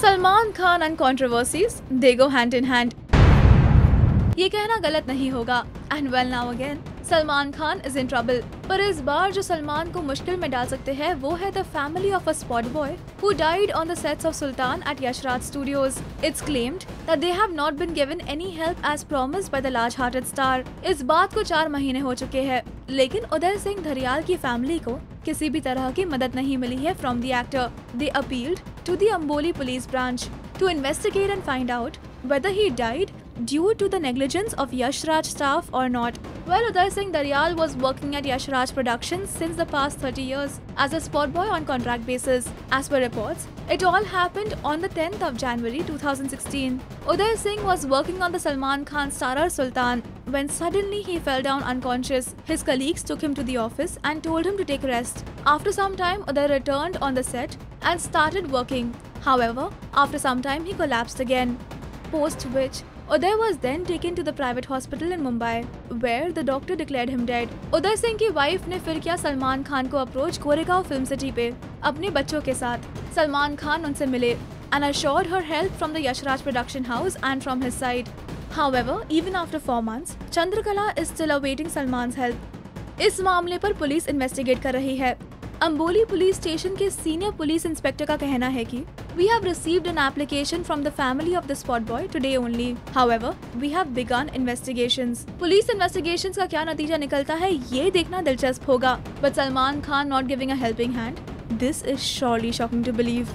Salman Khan and controversies, they go hand in hand. ये कहना गलत नहीं होगा। And well now again Salman Khan is in trouble पर इस बार जो सलमान को मुश्किल में डाल सकते हैं, वो है the family of a spot boy who died on the sets of Sultan at Yashraj studios it's claimed that they have not been given any help as promised by the large hearted star इस बात को चार महीने हो चुके हैं। लेकिन उदय सिंह धरियाल की फैमिली को किसी भी तरह की मदद नहीं मिली है from the actor they appealed to the Amboli police branch to investigate and find out whether he died due to the negligence of Yashraj staff or not. Well, Uday Singh Daryal was working at Yashraj Productions since the past 30 years as a spot boy on contract basis. As per reports, it all happened on the 10th of January 2016. Uday Singh was working on the Salman Khan starrer Sultan when suddenly he fell down unconscious. His colleagues took him to the office and told him to take rest. After some time, Uday returned on the set and started working. However, after some time he collapsed again post which Uday was then taken to the private hospital in Mumbai, where the doctor declared him dead. Uday Singh की wife ने फिर किया सलमान खान को approach Koregaon film city पे अपने बच्चों के साथ सलमान खान उनसे मिले and assured her help from the Yashraj production house and from his side. However, even after four months, Chandrakala is still awaiting Salman's help. इस मामले पर पुलिस इन्वेस्टिगेट कर रही है अम्बोली पुलिस स्टेशन के सीनियर पुलिस इंस्पेक्टर का कहना है कि we have received an application from the family of the spot boy today only however we have begun investigation police investigation का क्या नतीजा निकलता है, ये देखना दिलचस्प होगा। But Salman Khan not giving helping hand this is surely shocking to believe